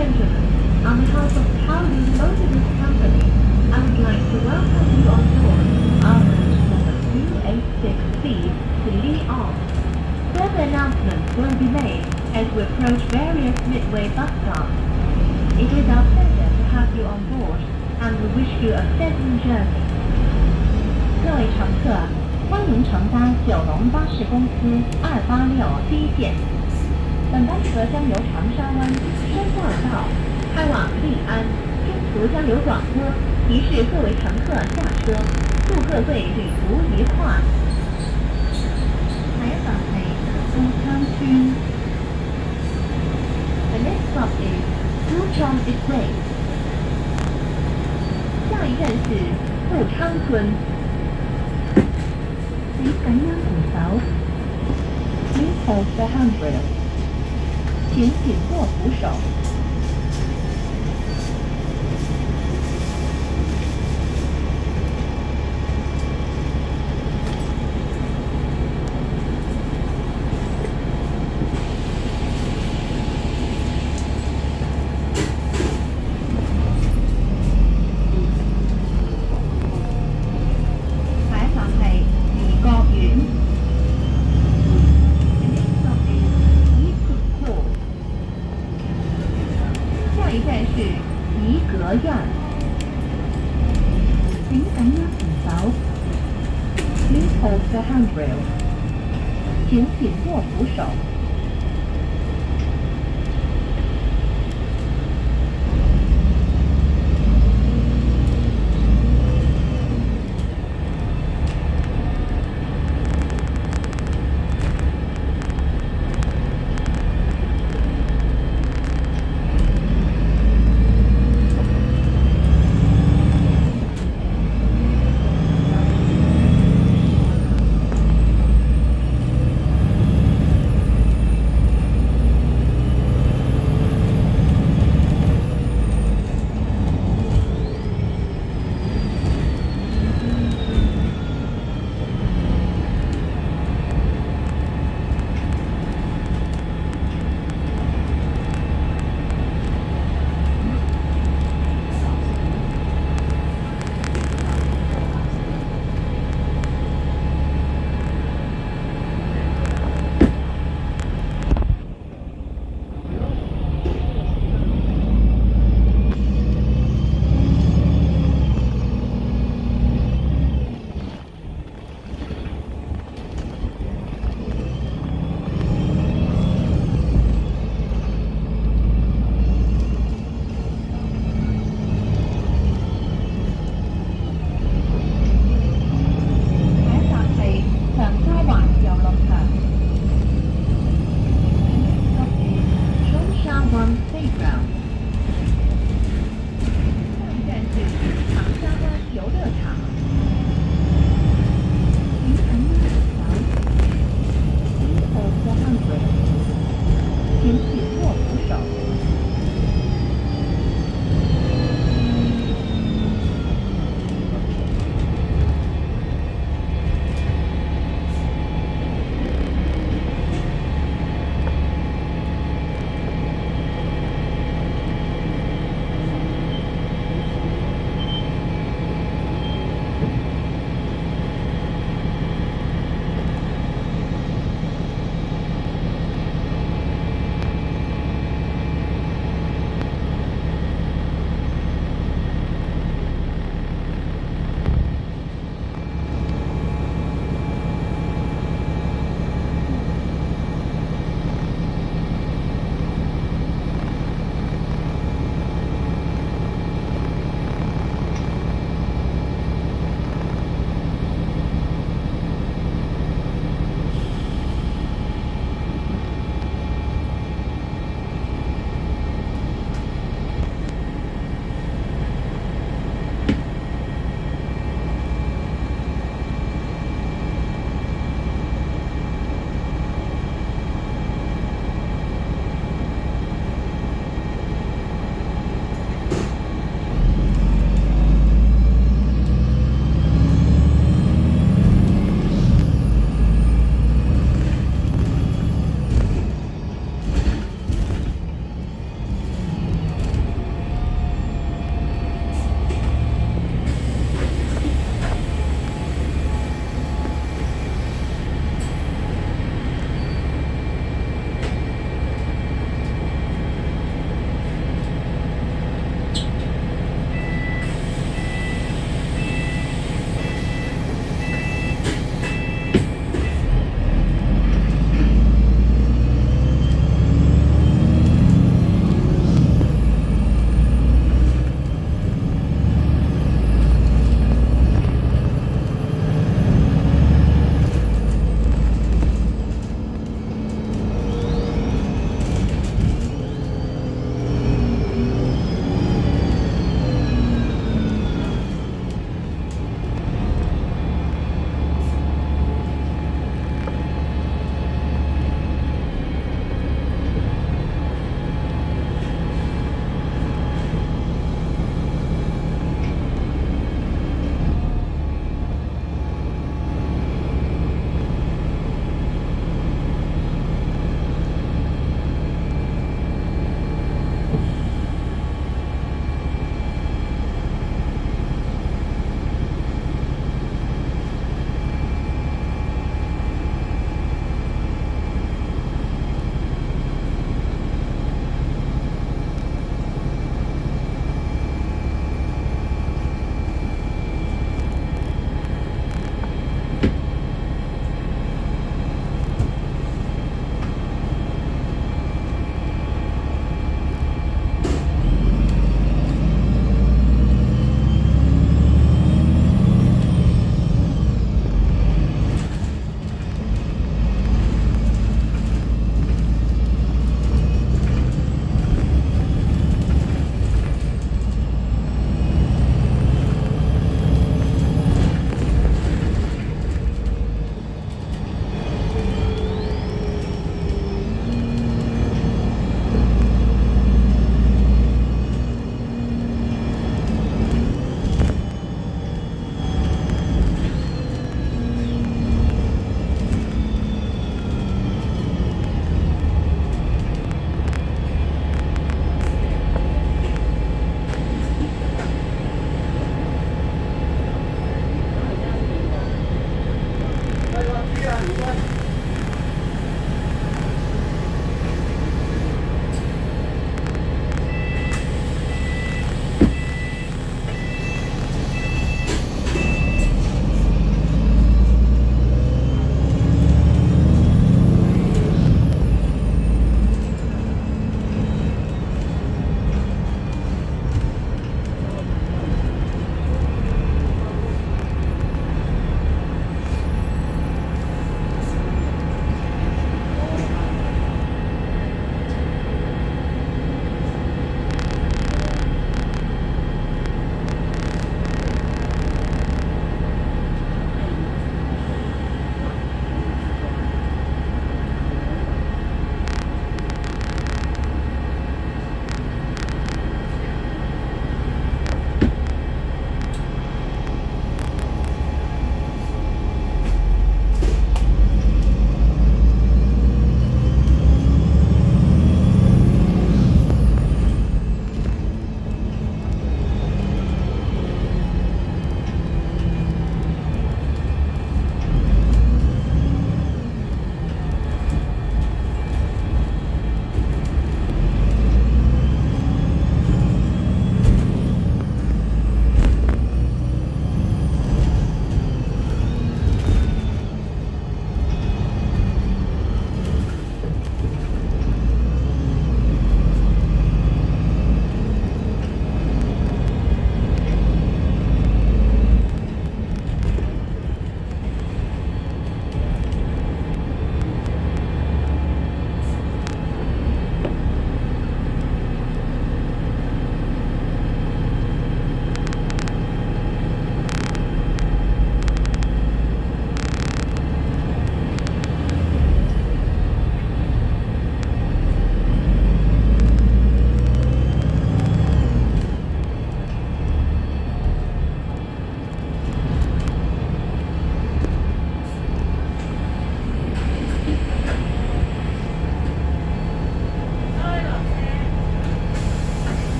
Ladies and gentlemen, on behalf of Howden Motorist Company, I would like to welcome you on board our route number 286B to Lyon. Further announcements will be made as we approach various midway bus stops. It is our pleasure to have you on board and we wish you a pleasant journey. 各位乘客，欢迎乘搭九龙巴士公司二八六 C 线。 本班车将由长沙湾天富道开往利安，中途将有广播提示各位乘客下车。祝各位旅途愉快。前往美昌村。The next stop is 昌 s a 下一站是富昌村。请跟上步数。Please hold the handrail. 请紧握扶手。